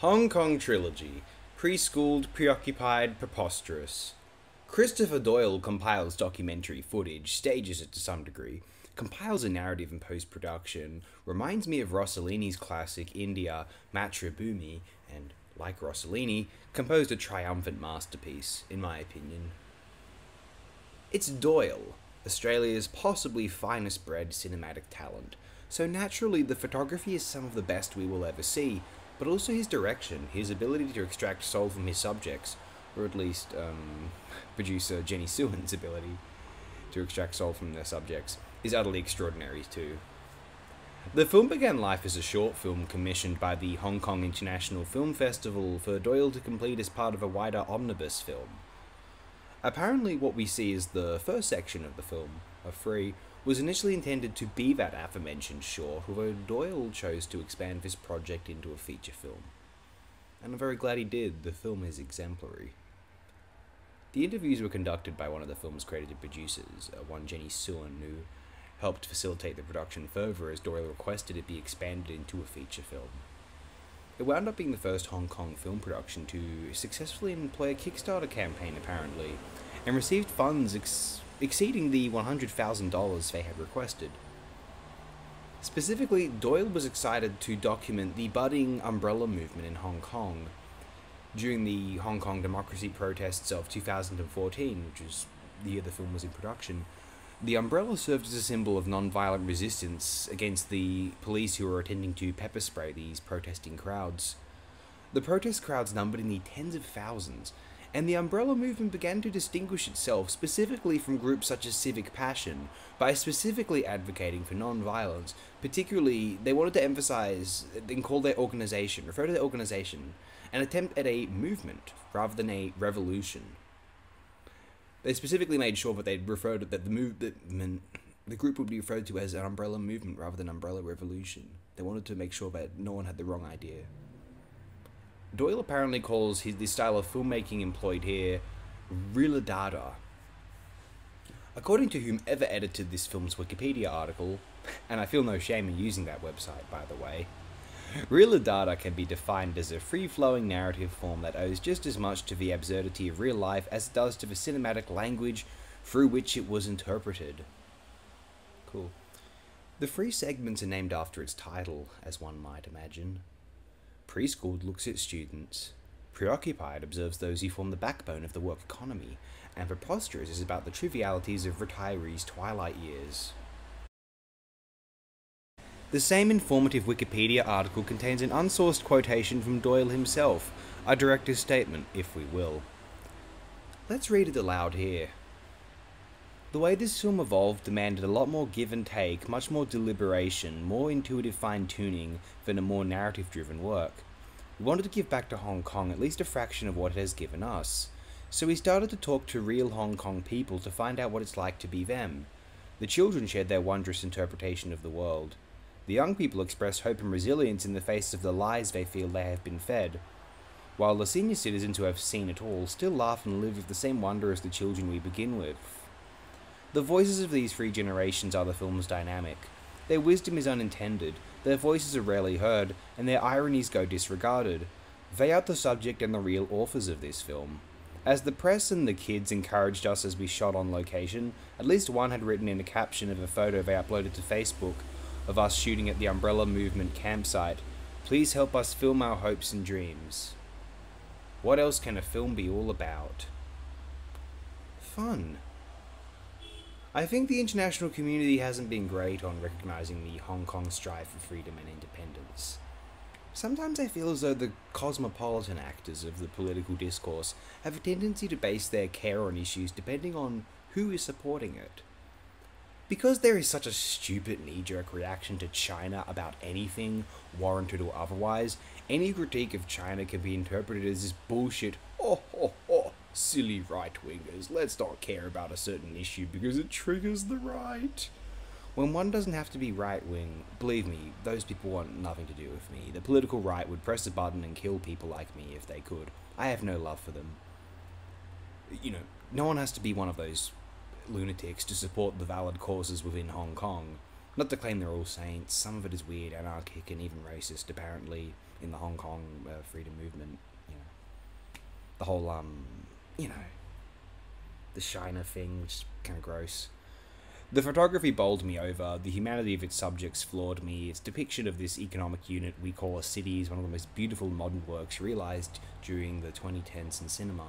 Hong Kong Trilogy Preschooled, Preoccupied, Preposterous. Christopher Doyle compiles documentary footage, stages it to some degree, compiles a narrative in post production, reminds me of Rossellini's classic India Matri Bhumi, and, like Rossellini, composed a triumphant masterpiece, in my opinion. It's Doyle, Australia's possibly finest bred cinematic talent, so naturally the photography is some of the best we will ever see, but also his direction, his ability to extract soul from his subjects, or at least um, producer Jenny Suen's ability to extract soul from their subjects, is utterly extraordinary too. The film began life as a short film commissioned by the Hong Kong International Film Festival for Doyle to complete as part of a wider omnibus film. Apparently, what we see is the first section of the film, a free, was initially intended to be that aforementioned short, although Doyle chose to expand this project into a feature film. And I'm very glad he did, the film is exemplary. The interviews were conducted by one of the film's credited producers, uh, one Jenny Suen, who helped facilitate the production further as Doyle requested it be expanded into a feature film. It wound up being the first Hong Kong film production to successfully employ a Kickstarter campaign, apparently, and received funds exceeding the $100,000 they had requested. Specifically, Doyle was excited to document the budding umbrella movement in Hong Kong during the Hong Kong democracy protests of 2014, which was the year the film was in production. The umbrella served as a symbol of non-violent resistance against the police who were attempting to pepper spray these protesting crowds. The protest crowds numbered in the tens of thousands, and the umbrella movement began to distinguish itself specifically from groups such as Civic Passion by specifically advocating for non-violence. Particularly, they wanted to emphasize and call their organization, refer to their organization, an attempt at a movement rather than a revolution. They specifically made sure that they referred that the move that the group would be referred to as an umbrella movement rather than umbrella revolution. They wanted to make sure that no one had the wrong idea. Doyle apparently calls his, this style of filmmaking employed here Real-Dada. According to whomever edited this film's Wikipedia article, and I feel no shame in using that website by the way, Real-Dada can be defined as a free-flowing narrative form that owes just as much to the absurdity of real life as it does to the cinematic language through which it was interpreted. Cool. The free segments are named after its title, as one might imagine. Preschooled looks at students. Preoccupied observes those who form the backbone of the work economy, and Preposterous is about the trivialities of retirees' twilight years. The same informative Wikipedia article contains an unsourced quotation from Doyle himself, a director's statement, if we will. Let's read it aloud here. The way this film evolved demanded a lot more give and take, much more deliberation, more intuitive fine tuning than a more narrative driven work. We wanted to give back to Hong Kong at least a fraction of what it has given us. So we started to talk to real Hong Kong people to find out what it's like to be them. The children shared their wondrous interpretation of the world. The young people expressed hope and resilience in the face of the lies they feel they have been fed. While the senior citizens who have seen it all still laugh and live with the same wonder as the children we begin with. The voices of these three generations are the film's dynamic. Their wisdom is unintended, their voices are rarely heard, and their ironies go disregarded. They are the subject and the real authors of this film. As the press and the kids encouraged us as we shot on location, at least one had written in a caption of a photo they uploaded to Facebook of us shooting at the Umbrella Movement campsite. Please help us film our hopes and dreams. What else can a film be all about? Fun. I think the international community hasn't been great on recognizing the Hong Kong strive for freedom and independence. Sometimes I feel as though the cosmopolitan actors of the political discourse have a tendency to base their care on issues depending on who is supporting it. Because there is such a stupid knee jerk reaction to China about anything, warranted or otherwise, any critique of China can be interpreted as this bullshit, oh, oh, silly right wingers, let's not care about a certain issue because it triggers the right. When one doesn't have to be right wing, believe me, those people want nothing to do with me. The political right would press a button and kill people like me if they could. I have no love for them. You know, no one has to be one of those lunatics to support the valid causes within Hong Kong. Not to claim they're all saints, some of it is weird, anarchic, and even racist, apparently. in the Hong Kong uh, freedom movement. You know, the whole um, you know, the Shina thing, which is kind of gross. The photography bowled me over, the humanity of its subjects floored me, its depiction of this economic unit we call a city is one of the most beautiful modern works realised during the 2010s in cinema.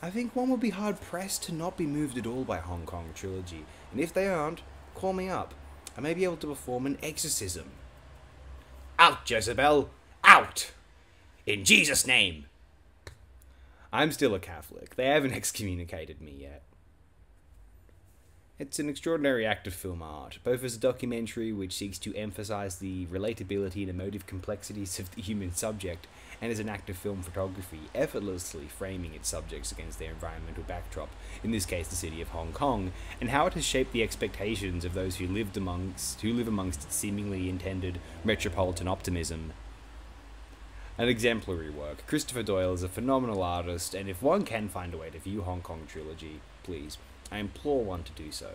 I think one would be hard pressed to not be moved at all by Hong Kong Trilogy, and if they aren't, call me up. I may be able to perform an exorcism. Out, Jezebel! Out! In Jesus' name! I'm still a Catholic. They haven't excommunicated me yet. It's an extraordinary act of film art, both as a documentary which seeks to emphasize the relatability and emotive complexities of the human subject, and as an act of film photography, effortlessly framing its subjects against their environmental backdrop, in this case the city of Hong Kong, and how it has shaped the expectations of those who lived amongst who live amongst its seemingly intended metropolitan optimism. An exemplary work. Christopher Doyle is a phenomenal artist, and if one can find a way to view Hong Kong trilogy, please I implore one to do so.